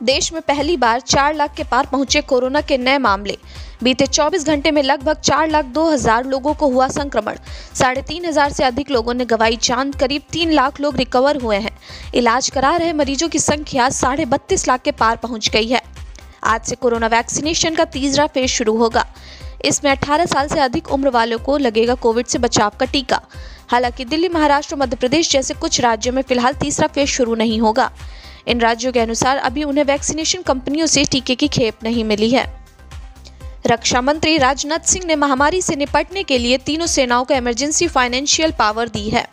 देश में पहली बार चार लाख के पार पहुँचे कोरोना के नए मामले। बीते 24 घंटे में लगभग चार लाख दो हज़ार लोगों को हुआ संक्रमण। साढ़े तीन हज़ार से अधिक लोगों ने गवाई जान, करीब तीन लाख लोग रिकवर हुए हैं। इलाज करा रहे मरीजों की संख्या साढ़े बत्तीस लाख के पार पहुँच गई है। आज से कोरोना वैक्सीनेशन का तीसरा फ़ेज़ शुरू होगा। इसमें 18 साल से अधिक उम्र वालों को लगेगा कोविड से बचाव का टीका। हालाँकि दिल्ली, महाराष्ट्र मध्य प्रदेश जैसे कुछ राज्यों में फ़िलहाल तीसरा फ़ेज़ शुरू नहीं होगा। इन राज्यों के अनुसार अभी उन्हें वैक्सीनेशन कंपनियों से टीके की खेप नहीं मिली है। रक्षा मंत्री राजनाथ सिंह ने महामारी से निपटने के लिए तीनों सेनाओं को इमरजेंसी फाइनेंशियल पावर दी है।